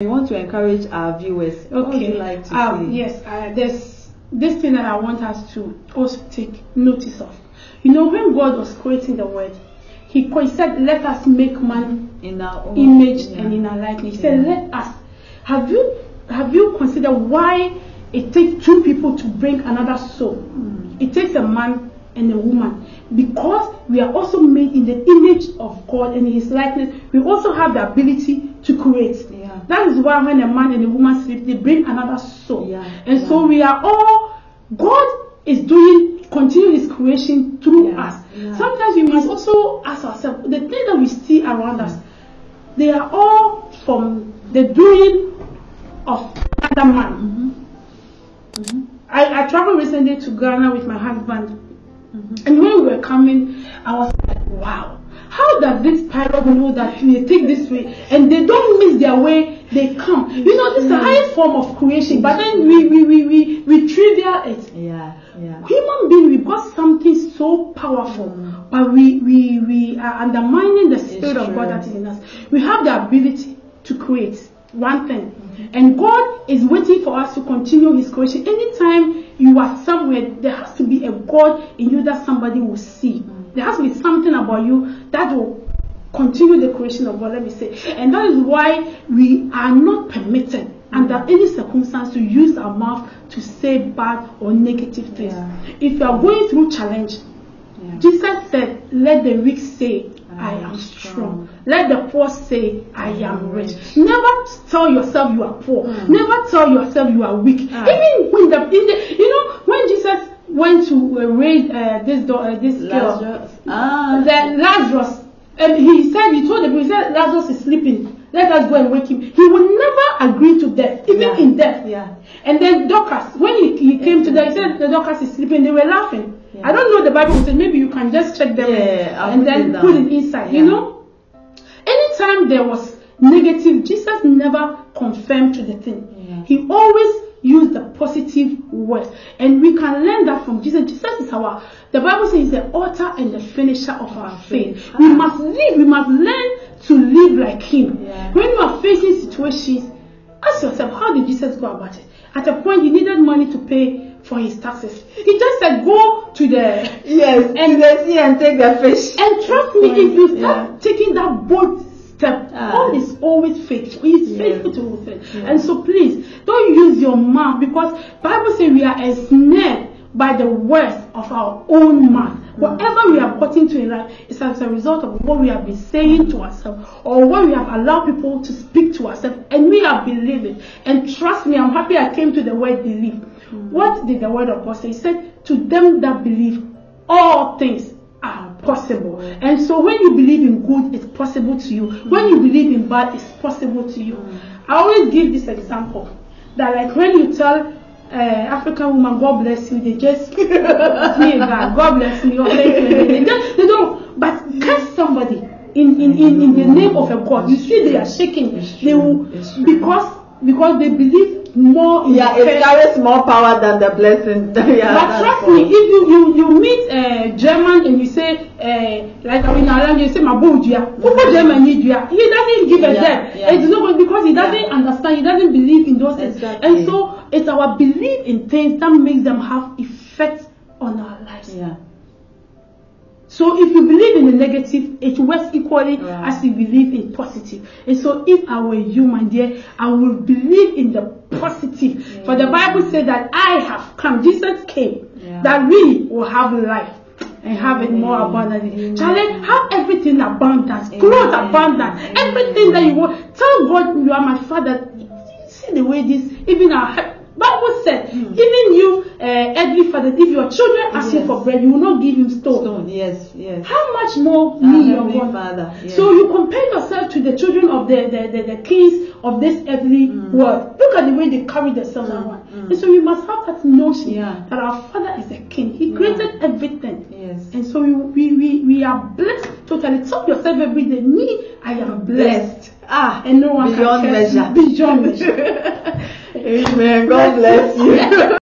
You want to encourage our viewers. What would you Okay. like to um, yes, uh, there's this thing that I want us to also take notice of. You know, when God was creating the world, He, said, "Let us make man In our own image yeah. and in our likeness." He said, Yeah. "Let us." Have you have you considered why it takes two people to bring another soul? Hmm. It takes a man and a woman because we are also made in the image of God and in His likeness. We also have the ability to create. Yeah. That is why when a man and a woman sleep, they bring another soul. Yeah, And so we are all God is doing continue His creation through Yeah, us. yeah. Sometimes we must also ask ourselves the things that we see around us. They are all from the doing of another man. Mhm. Mhm. I, I traveled recently to Ghana with my husband, Mhm. and when we were coming, I was like, wow, how does this pilot know that we take this way and they don't miss their way, they come? You know, this is the highest form of creation, but then we we we we, we trivial it. Yeah, yeah. Human being, we've got something so powerful, Mm. but we, we, we are undermining the spirit of God that is in us. We have the ability to create one thing, Mm-hmm. and God is waiting for us to continue His creation. Anytime you are somewhere, there has to be a God in you that somebody will see. There has to be something about you that will continue the creation of God, let me say. And that is why we are not permitted under any circumstance to use our mouth to say bad or negative things. Yeah. If you are going through challenge, yeah. Jesus said, Let the weak say, I I am strong. strong. Let the poor say, I am am rich. rich. Never tell yourself you are poor. Mm. Never tell yourself you are weak. Ah. Even when the, in the, went to uh, raise uh, this, do- uh, this girl, Lazarus. Ah. the Lazarus, and he said, he told the people, he said, Lazarus is sleeping. Let us go and wake him. He will never agree to death, even Yeah. in death. Yeah. And then Dorcas, when he, he came to them, he said the Dorcas is sleeping. They were laughing. Yeah. I don't know the Bible said maybe you can just check them Yeah, I'll and then put it inside. Yeah. You know, anytime there was negative, Jesus never confirmed to the thing. He always used the positive word, and we can learn that from Jesus. Jesus is our. The Bible says the author and the finisher of our faith. We must live. We must learn to live like him. Yeah. When you are facing situations, ask yourself, how did Jesus go about it? At a point, he needed money to pay for his taxes. He just said, go to the Yes. And- the sea and take the fish. and trust me, if you start Yeah. taking that bold step, Ah. God is always faithful. He is Yeah. faithful to fulfill. Yeah. And so please don't use your mouth because Bible says we are ensnared by the words of our own mouth. Whatever we have gotten to in life is as a result of what we have been saying to ourselves or what we have allowed people to speak to ourselves and we have believed it. And trust me, I'm happy I came to the word believe. What did the word of God say? He said, To them that believe, all things are possible. And so when you believe in good, it's possible to you. When you believe in bad, it's possible to you. I always give this example that like when you tell uh, African woman, God bless you, they just me God, God bless me, or thank you. and They, just, they don't, but curse somebody in, in, in, in the name of a God. You see, they are shaking. They will because because they believe more in Yeah, it carries more power than the blessing. yeah, but trust me, if you you, you meet uh, German and you say uh, like in our language, you say Mabudia, Who German need you? He doesn't give a Yeah, damn. yeah. It's not because he doesn't Yeah. understand. He doesn't believe in those things. Exactly. And so it's our belief in things that makes them have effect on our lives. Yeah. So if you believe in the negative, it works equally Right. as you believe in positive. And so if I were you, my dear, I will believe in the positive. For the Bible said that I have come, Jesus came, Yeah. that we will have life and have it more abundantly. Charlie, have everything abundant, clothes abundant, everything that you want. Tell God you are my father. See the way this, even our Bible said, Hmm. even you, uh, every father, if your children ask you Yes. for bread, you will not give him stone. Stone, yes, yes. How much more me, your God? Father, yes. So you compare yourself to the children of the, the, the, the kings of this earthly Mm. world. Look at the way they carry themselves Mm, around. mm. And so we must have that notion Yeah. that our Father is a king. He Yeah. created everything. Yes. And so we, we, we, we are blessed totally. Tell yourself every day, me, I am blessed. Ah, And no one beyond can curse measure. beyond measure. Amen. God bless you.